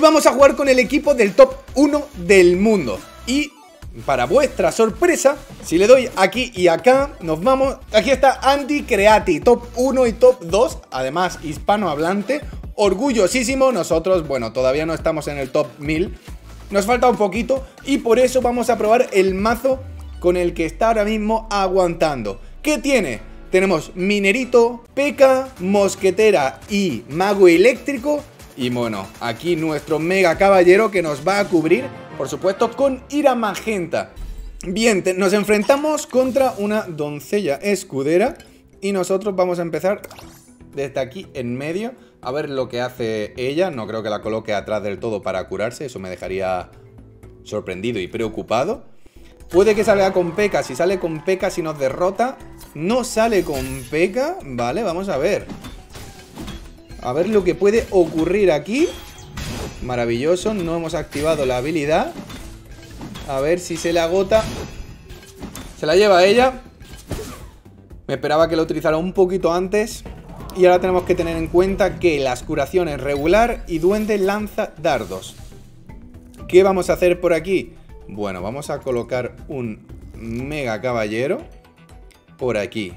Vamos a jugar con el equipo del top 1 del mundo. Y para vuestra sorpresa, si le doy aquí y acá, nos vamos... Aquí está Andy Creati, top 1 y top 2, además hispanohablante. Orgullosísimo, nosotros, bueno, todavía no estamos en el top 1000. Nos falta un poquito y por eso vamos a probar el mazo con el que está ahora mismo aguantando. ¿Qué tiene? Tenemos Minerito, Peca, Mosquetera y Mago Eléctrico. Y bueno, aquí nuestro Mega Caballero que nos va a cubrir, por supuesto, con Ira Magenta. Bien, nos enfrentamos contra una doncella escudera y nosotros vamos a empezar desde aquí en medio a ver lo que hace ella. No creo que la coloque atrás del todo para curarse, eso me dejaría sorprendido y preocupado. Puede que salga con P.E.K.K.A. Si sale con P.E.K.K.A. si nos derrota. No sale con P.E.K.K.A. Vale, vamos a ver. A ver lo que puede ocurrir aquí. Maravilloso. No hemos activado la habilidad. A ver si se le agota. Se la lleva ella. Me esperaba que lo utilizara un poquito antes. Y ahora tenemos que tener en cuenta que las curaciones regular y duende lanza dardos. ¿Qué vamos a hacer por aquí? Bueno, vamos a colocar un mega caballero por aquí.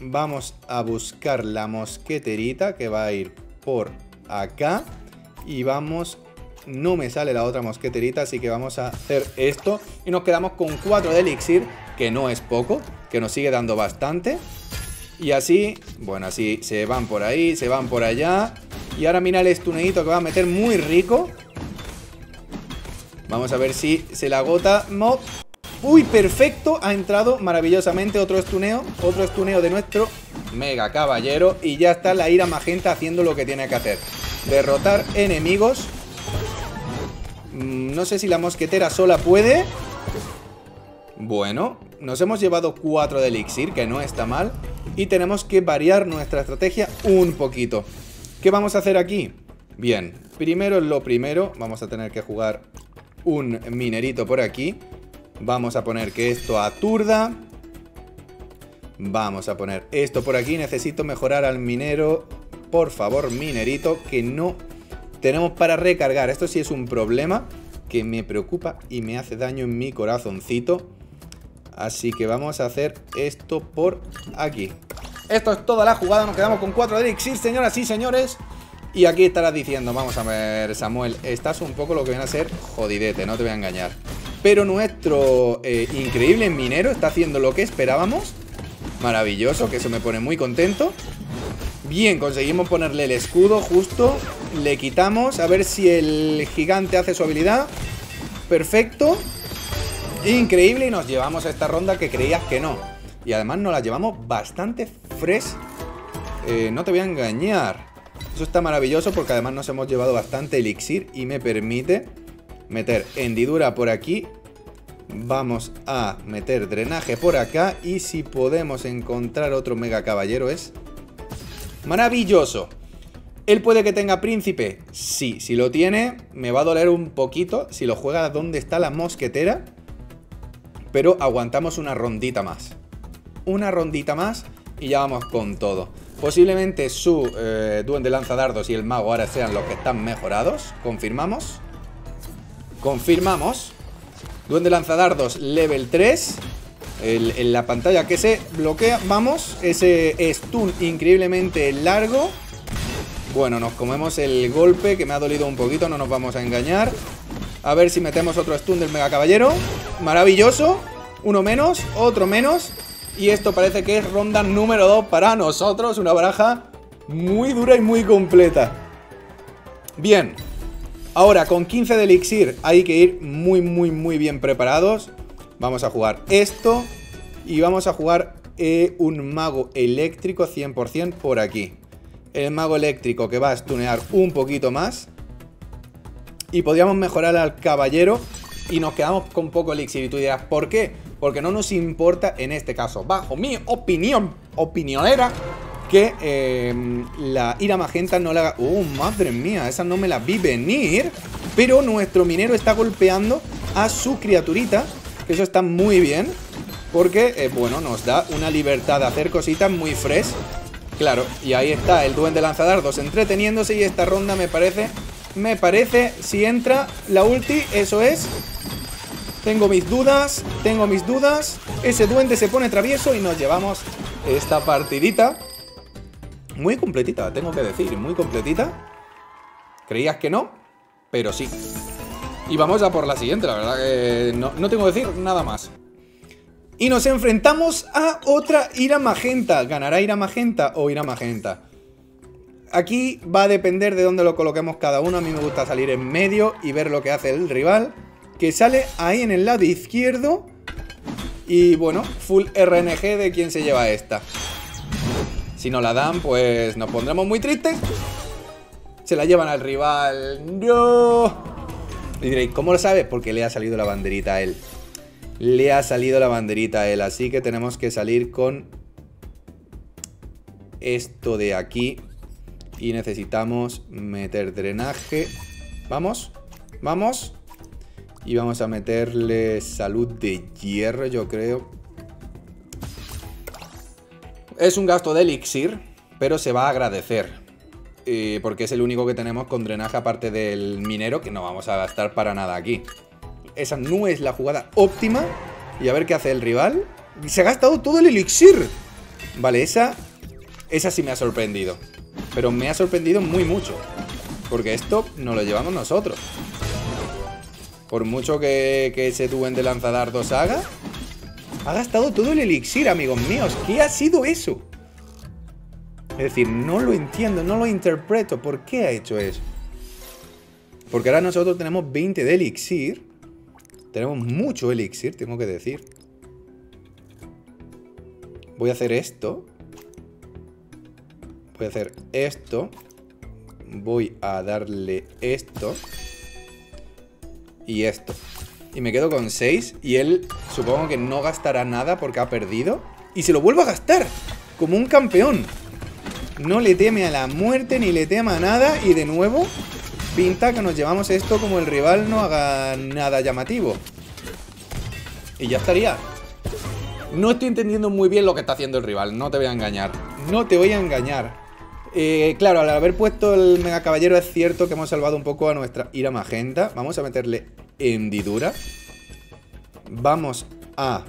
Vamos a buscar la mosqueterita que va a ir por acá. Y vamos... No me sale la otra mosqueterita, así que vamos a hacer esto. Y nos quedamos con 4 de elixir, que no es poco, que nos sigue dando bastante. Y así, bueno, así se van por ahí, se van por allá. Y ahora mira el estunedito que va a meter muy rico. Vamos a ver si se la agota. No. Uy, perfecto. Ha entrado maravillosamente otro estuneo. Otro estuneo de nuestro mega caballero. Y ya está la ira magenta haciendo lo que tiene que hacer. Derrotar enemigos. Mm, no sé si la mosquetera sola puede. Bueno, nos hemos llevado 4 de elixir, que no está mal. Y tenemos que variar nuestra estrategia un poquito. ¿Qué vamos a hacer aquí? Bien, primero lo primero, vamos a tener que jugar un minerito por aquí. Vamos a poner que esto aturda. Vamos a poner esto por aquí. Necesito mejorar al minero. Por favor, minerito, que no tenemos para recargar. Esto sí es un problema que me preocupa y me hace daño en mi corazoncito. Así que vamos a hacer esto por aquí. Esto es toda la jugada. Nos quedamos con 4 de señoras y señores. Y aquí estarás diciendo, vamos a ver, Samuel, estás un poco lo que viene a ser jodidete, no te voy a engañar. Pero nuestro eh, increíble minero está haciendo lo que esperábamos. Maravilloso, que eso me pone muy contento. Bien, conseguimos ponerle el escudo justo. Le quitamos, a ver si el gigante hace su habilidad. Perfecto. Increíble y nos llevamos a esta ronda que creías que no. Y además nos la llevamos bastante fresh. Eh, no te voy a engañar. Eso está maravilloso porque además nos hemos llevado bastante elixir y me permite meter hendidura por aquí. Vamos a meter drenaje por acá y si podemos encontrar otro mega caballero es maravilloso. ¿Él puede que tenga príncipe? Sí, si lo tiene me va a doler un poquito si lo juega donde está la mosquetera. Pero aguantamos una rondita más. Una rondita más y ya vamos con todo. Posiblemente su eh, duende lanzadardos y el mago ahora sean los que están mejorados. Confirmamos. Confirmamos. Duende lanzadardos level 3. en la pantalla que se bloquea. Vamos. Ese stun increíblemente largo. Bueno, nos comemos el golpe que me ha dolido un poquito. No nos vamos a engañar. A ver si metemos otro stun del mega caballero. Maravilloso. Uno menos. Otro menos. Y esto parece que es ronda número 2 para nosotros. Una baraja muy dura y muy completa. Bien. Ahora, con 15 de elixir hay que ir muy, muy, muy bien preparados. Vamos a jugar esto. Y vamos a jugar eh, un mago eléctrico 100% por aquí. El mago eléctrico que va a stunear un poquito más. Y podríamos mejorar al caballero. Y nos quedamos con poco elixir. Y tú dirás, ¿por qué? porque no nos importa en este caso, bajo mi opinión, opinionera, que em, la ira magenta no la haga... ¡Oh, madre mía! Esa no me la vi venir. Pero nuestro minero está golpeando a su criaturita, que eso está muy bien, porque, eh, bueno, nos da una libertad de hacer cositas muy fresh. Claro, y ahí está el duende lanzadardos entreteniéndose y esta ronda me parece me parece. Si entra la ulti, eso es. Tengo mis dudas, tengo mis dudas. Ese duende se pone travieso y nos llevamos esta partidita. Muy completita, tengo que decir, muy completita. Creías que no, pero sí. Y vamos a por la siguiente, la verdad que no, no tengo que decir nada más. Y nos enfrentamos a otra Ira Magenta. ¿Ganará Ira Magenta o Ira Magenta? Aquí va a depender de dónde lo coloquemos cada uno. A mí me gusta salir en medio y ver lo que hace el rival. Que sale ahí en el lado izquierdo. Y bueno, full RNG de quién se lleva esta. Si no la dan, pues nos pondremos muy tristes. Se la llevan al rival. ¡No! Y diréis, ¿cómo lo sabes? Porque le ha salido la banderita a él. Le ha salido la banderita a él. Así que tenemos que salir con esto de aquí. Y necesitamos meter drenaje. Vamos, vamos. Y vamos a meterle salud de hierro, yo creo. Es un gasto de elixir, pero se va a agradecer. Eh, porque es el único que tenemos con drenaje aparte del minero, que no vamos a gastar para nada aquí. Esa no es la jugada óptima. Y a ver qué hace el rival. Se ha gastado todo el elixir. Vale, esa... Esa sí me ha sorprendido. Pero me ha sorprendido muy mucho. Porque esto nos lo llevamos nosotros. Por mucho que, que ese de lanzadardos haga. Ha gastado todo el elixir, amigos míos. ¿Qué ha sido eso? Es decir, no lo entiendo, no lo interpreto. ¿Por qué ha hecho eso? Porque ahora nosotros tenemos 20 de elixir. Tenemos mucho elixir, tengo que decir. Voy a hacer esto. Voy a hacer esto. Voy a darle esto. Y esto. Y me quedo con 6. Y él supongo que no gastará nada porque ha perdido. Y se lo vuelvo a gastar. Como un campeón. No le teme a la muerte ni le teme a nada. Y de nuevo, pinta que nos llevamos esto como el rival no haga nada llamativo. Y ya estaría. No estoy entendiendo muy bien lo que está haciendo el rival, no te voy a engañar. No te voy a engañar. Eh, claro, al haber puesto el Mega Caballero es cierto que hemos salvado un poco a nuestra Ira Magenta. Vamos a meterle hendidura. Vamos a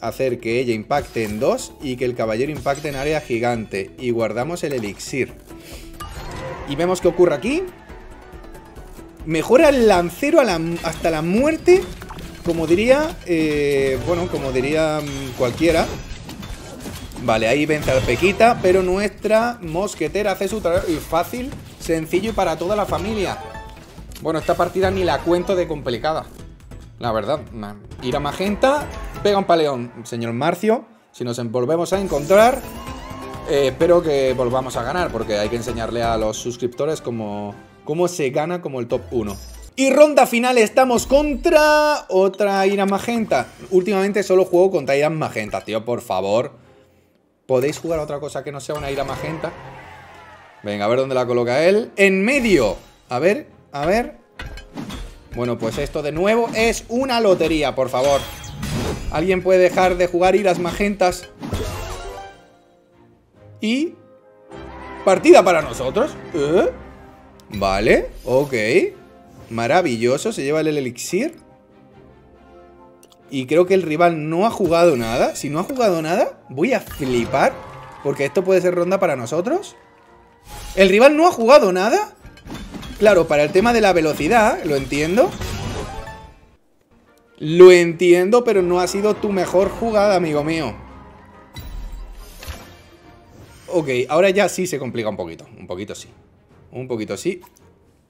hacer que ella impacte en dos y que el caballero impacte en área gigante. Y guardamos el elixir. Y vemos qué ocurre aquí. Mejora el lancero hasta la muerte. Como diría, eh, bueno, como diría mm, cualquiera. Vale, ahí vence al Pequita, pero nuestra mosquetera hace su trabajo fácil, sencillo y para toda la familia. Bueno, esta partida ni la cuento de complicada. La verdad, ir a Magenta, pega un paleón, señor Marcio. Si nos volvemos a encontrar, eh, espero que volvamos a ganar, porque hay que enseñarle a los suscriptores cómo, cómo se gana como el top 1. Y ronda final estamos contra otra Ira Magenta. Últimamente solo juego contra Ira Magenta, tío, por favor. ¿Podéis jugar otra cosa que no sea una ira magenta? Venga, a ver dónde la coloca él. ¡En medio! A ver, a ver. Bueno, pues esto de nuevo es una lotería, por favor. ¿Alguien puede dejar de jugar iras magentas? Y... Partida para nosotros. ¿Eh? Vale, ok. Maravilloso, se lleva el elixir. Y creo que el rival no ha jugado nada. Si no ha jugado nada, voy a flipar. Porque esto puede ser ronda para nosotros. ¿El rival no ha jugado nada? Claro, para el tema de la velocidad, lo entiendo. Lo entiendo, pero no ha sido tu mejor jugada, amigo mío. Ok, ahora ya sí se complica un poquito. Un poquito sí. Un poquito sí.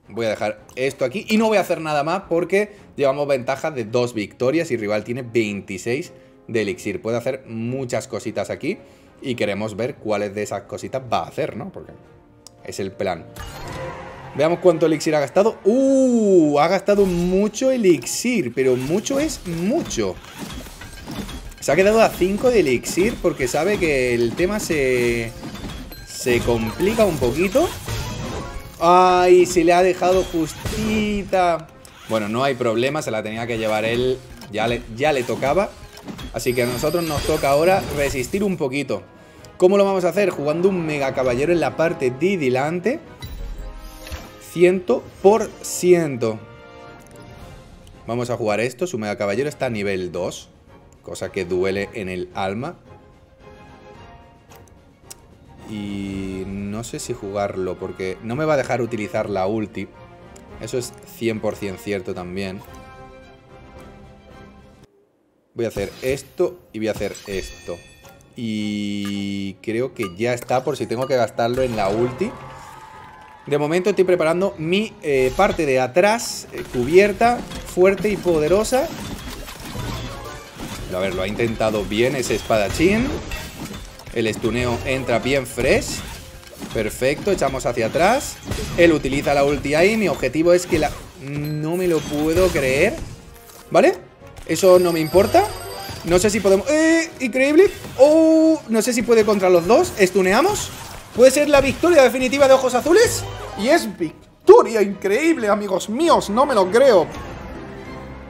Voy a dejar esto aquí y no voy a hacer nada más porque llevamos ventaja de dos victorias y rival tiene 26 de elixir. Puede hacer muchas cositas aquí y queremos ver cuáles de esas cositas va a hacer, ¿no? Porque es el plan. Veamos cuánto elixir ha gastado. ¡Uh! Ha gastado mucho elixir, pero mucho es mucho. Se ha quedado a 5 de elixir porque sabe que el tema se, se complica un poquito. Ay, se le ha dejado justita. Bueno, no hay problema, se la tenía que llevar él. Ya le, ya le tocaba. Así que a nosotros nos toca ahora resistir un poquito. ¿Cómo lo vamos a hacer? Jugando un mega caballero en la parte de delante. 100%. Vamos a jugar esto. Su mega caballero está a nivel 2. Cosa que duele en el alma. Y no sé si jugarlo porque no me va a dejar utilizar la ulti. Eso es 100% cierto también. Voy a hacer esto y voy a hacer esto. Y creo que ya está por si tengo que gastarlo en la ulti. De momento estoy preparando mi eh, parte de atrás, eh, cubierta, fuerte y poderosa. A ver, lo ha intentado bien ese espadachín. El estuneo entra bien fresh. Perfecto, echamos hacia atrás. Él utiliza la ulti ahí. Mi objetivo es que la... No me lo puedo creer. ¿Vale? Eso no me importa. No sé si podemos... ¡Eh! Increíble. ¡Oh! No sé si puede contra los dos. Estuneamos. ¿Puede ser la victoria definitiva de Ojos Azules? Y es victoria increíble, amigos míos. No me lo creo.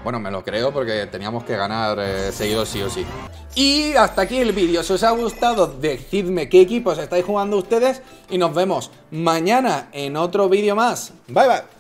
Bueno, me lo creo porque teníamos que ganar eh, seguido sí o sí. Y hasta aquí el vídeo. Si os ha gustado, decidme qué equipos estáis jugando ustedes. Y nos vemos mañana en otro vídeo más. Bye, bye.